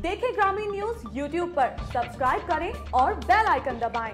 देखें ग्रामीण news YouTube पर सब्सक्राइब करें और बेल आइकन दबाएँ।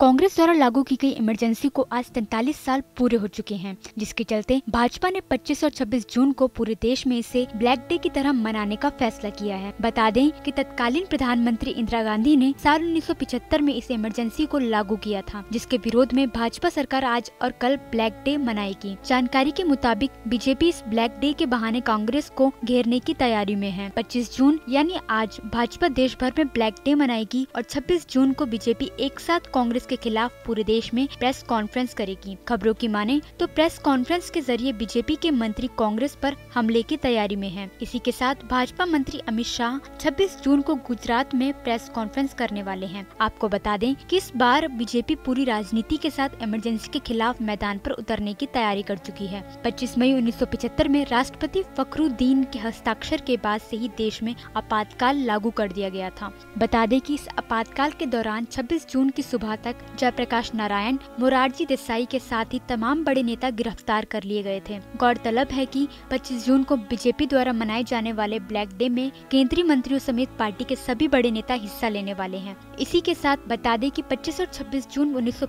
कांग्रेस द्वारा लागू की गई इमरजेंसी को आज तैतालीस साल पूरे हो चुके हैं, जिसके चलते भाजपा ने 25 और 26 जून को पूरे देश में इसे ब्लैक डे की तरह मनाने का फैसला किया है। बता दें कि तत्कालीन प्रधानमंत्री इंदिरा गांधी ने साल 1975 में इस इमरजेंसी को लागू किया था, जिसके विरोध में भाजपा सरकार आज और कल ब्लैक डे मनाएगी। जानकारी के मुताबिक बीजेपी इस ब्लैक डे के बहाने कांग्रेस को घेरने की तैयारी में है। पच्चीस जून यानी आज भाजपा देश भर में ब्लैक डे मनाएगी और छब्बीस जून को बीजेपी एक साथ कांग्रेस के खिलाफ पूरे देश में प्रेस कॉन्फ्रेंस करेगी। खबरों की माने तो प्रेस कॉन्फ्रेंस के ज़रिए बीजेपी के मंत्री कांग्रेस पर हमले की तैयारी में हैं। इसी के साथ भाजपा मंत्री अमित शाह 26 जून को गुजरात में प्रेस कॉन्फ्रेंस करने वाले हैं। आपको बता दें कि इस बार बीजेपी पूरी राजनीति के साथ इमरजेंसी के खिलाफ मैदान पर उतरने की तैयारी कर चुकी है। पच्चीस मई उन्नीस में राष्ट्रपति फखरुद्दीन के हस्ताक्षर के बाद से ही देश में आपातकाल लागू कर दिया गया था। बता दें कि इस आपातकाल के दौरान 26 जून की सुबह तक जयप्रकाश नारायण मोरारजी देसाई के साथ ही तमाम बड़े नेता गिरफ़्तार कर लिए गए थे। गौरतलब है कि 25 जून को बीजेपी द्वारा मनाए जाने वाले ब्लैक डे में केंद्रीय मंत्रियों समेत पार्टी के सभी बड़े नेता हिस्सा लेने वाले हैं। इसी के साथ बता दें कि 25 और 26 जून उन्नीस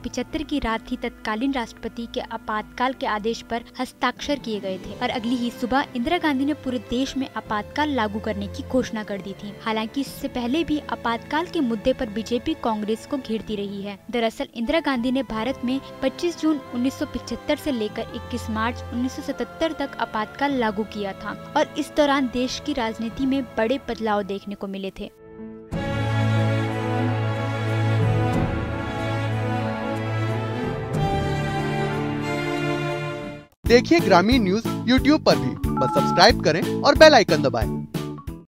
की रात ही तत्कालीन राष्ट्रपति के आपातकाल के आदेश पर हस्ताक्षर किए गए थे और अगली ही सुबह इंदिरा गांधी ने पूरे देश में आपातकाल लागू करने की घोषणा कर दी थी। हालाँकि इससे पहले भी आपातकाल के मुद्दे पर बीजेपी कांग्रेस को घेरती रही है। दरअसल इंदिरा गांधी ने भारत में 25 जून 1975 से लेकर 21 मार्च 1977 तक आपातकाल लागू किया था और इस दौरान देश की राजनीति में बड़े बदलाव देखने को मिले थे देखिए ग्रामीण न्यूज़ यूट्यूब पर भी, बस सब्सक्राइब करें और बेल आइकन दबाएँ।